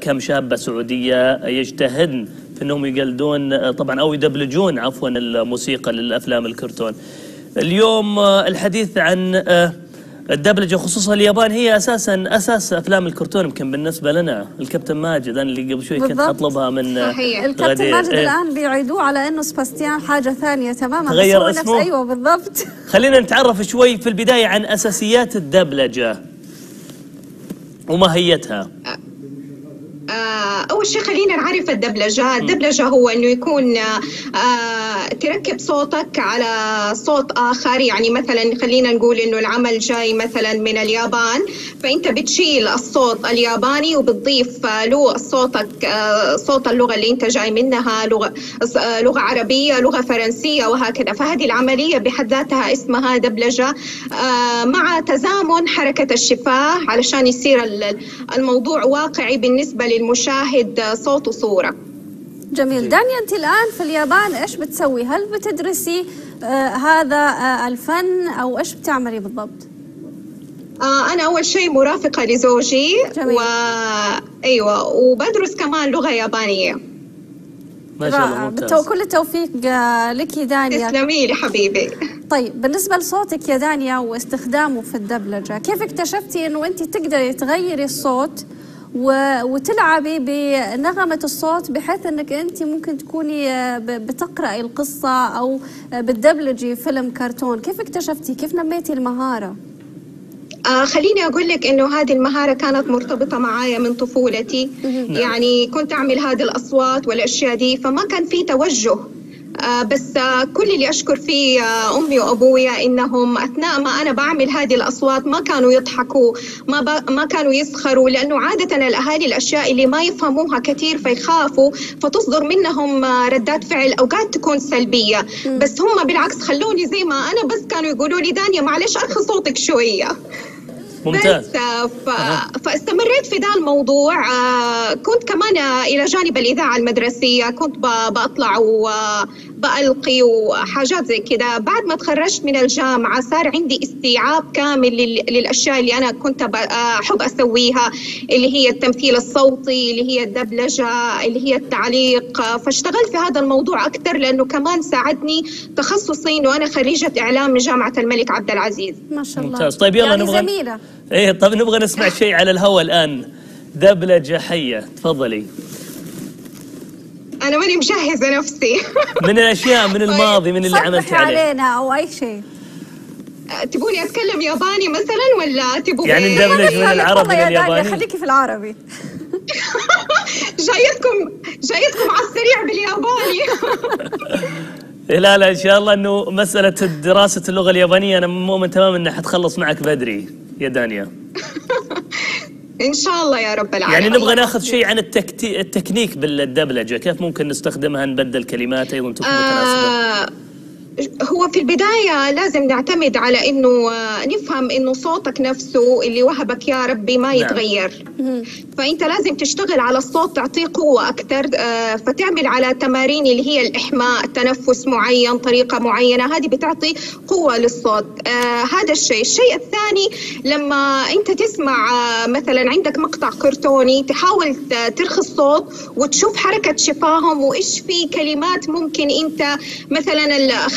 كم شابة سعودية يجتهدن في أنهم يقلدون طبعا أو يدبلجون عفوا الموسيقى للأفلام الكرتون اليوم الحديث عن الدبلجة خصوصا اليابان هي أساسا أساس أفلام الكرتون يمكن بالنسبة لنا الكابتن ماجد أنا اللي قبل شوي كنت أطلبها من صحيح. الكابتن غدير. ماجد إيه. الآن بيعيدوه على إنه سباستيان حاجة ثانية تماما نفس اسمه؟ أيوه بالضبط خلينا نتعرف شوي في البداية عن أساسيات الدبلجة وماهيتها آه، أول شيء خلينا نعرف الدبلجة. الدبلجة هو أنه يكون آه، تركب صوتك على صوت آخر. يعني مثلا خلينا نقول أنه العمل جاي مثلا من اليابان فأنت بتشيل الصوت الياباني وبتضيف له صوتك آه، صوت اللغة اللي أنت جاي منها لغة آه، لغة عربية لغة فرنسية وهكذا. فهذه العملية بحد ذاتها اسمها دبلجة. آه، مع تزامن حركة الشفاه علشان يصير ال- الموضوع واقعي بالنسبة للمشاهد صوت وصورة. جميل. دانيا أنت الآن في اليابان إيش بتسوي؟ هل بتدرسي آه هذا آه الفن أو إيش بتعملي بالضبط؟ آه أنا أول شيء مرافقة لزوجي جميل. و... أيوة وبدرس كمان لغة يابانية. ما شاء الله. ممتاز. كل التوفيق آه لك دانيا. تسلمي لي حبيبي. طيب بالنسبة لصوتك يا دانيا واستخدامه في الدبلجة كيف اكتشفتي إنه أنت تقدري تغيري الصوت. وتلعبي بنغمة الصوت بحيث انك انت ممكن تكوني آه، بتقرأي القصة أو آه، بتدبلجي فيلم كرتون. كيف اكتشفتي؟ كيف نميتي المهارة؟ آه خليني أقول لك إنه هذه المهارة كانت مرتبطة معايا من طفولتي. يعني كنت أعمل هذه الأصوات والأشياء دي فما كان في توجه بس آه كل اللي أشكر فيه آه أمي وأبويا إنهم أثناء ما أنا بعمل هذه الأصوات ما كانوا يضحكوا ما, ب... ما كانوا يسخروا لأنه عادة الأهالي الأشياء اللي ما يفهموها كثير فيخافوا فتصدر منهم آه ردات فعل أوقات تكون سلبية. بس هم بالعكس خلوني زي ما أنا بس كانوا يقولوا لي دانيا معلش أرخي صوتك شوية. ممتاز. بس آه، ف... فاستمريت في ذا الموضوع. آه، كنت كمان آه، إلى جانب الإذاعة المدرسية. كنت ب... بطلع وبألقي وحاجات زي كده بعد ما تخرجت من الجامعة صار عندي استيعاب كامل لل... للأشياء اللي أنا كنت ب... أحب أسويها اللي هي التمثيل الصوتي اللي هي الدبلجة اللي هي التعليق. فاشتغلت في هذا الموضوع أكثر لأنه كمان ساعدني تخصصي إنه أنا خريجة إعلام من جامعة الملك عبد العزيز. ما شاء الله. ممتاز. طيب يلا يعني نبغى زميلة. إيه طب نبغى نسمع شيء على الهواء الآن. دبلجة حية تفضلي. أنا ماني مجهزة نفسي. من الأشياء من الماضي من اللي عملت عليه. علينا أو أي شيء. تبوني أتكلم ياباني مثلا ولا تبوني يعني ندبلج من العربي للياباني؟ خليكي في العربي. جايتكم جايتكم على السريع بالياباني. لا لا إن شاء الله إنه مسألة دراسة اللغة اليابانية أنا مؤمن تماما انها حتخلص معك بدري. يا دانيا. إن شاء الله يا رب العالمين. يعني نبغى ناخذ شيء عن التكتي... التكنيك بالدبلجة. كيف ممكن نستخدمها نبدل كلمات أيضا تكون متناسبة؟ آه هو في البداية لازم نعتمد على إنه آه، نفهم إنه صوتك نفسه اللي وهبك يا ربي ما نعم. يتغير. فأنت لازم تشتغل على الصوت تعطيه قوة أكثر آه، فتعمل على تمارين اللي هي الإحماء تنفس معين طريقة معينة هذه بتعطي قوة للصوت. آه، هذا الشيء. الشيء الثاني لما أنت تسمع مثلا عندك مقطع كرتوني تحاول ترخي الصوت وتشوف حركة شفاهم وإيش في كلمات ممكن أنت مثلا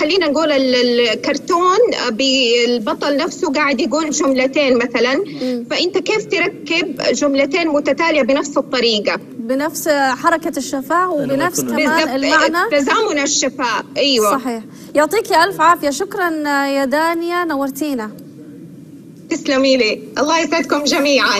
خلينا نقول ال- الكرتون بالبطل نفسه قاعد يقول جملتين مثلا. فأنت كيف تركب جملتين متتالية بنفس الطريقة؟ بنفس حركة الشفاه وبنفس بالضبط. كمان المعنى. تزامن الشفاء أيوة. صحيح. يعطيك ألف عافية. شكرا يا دانيا نورتينا. تسلمي لي. الله يسعدكم جميعا.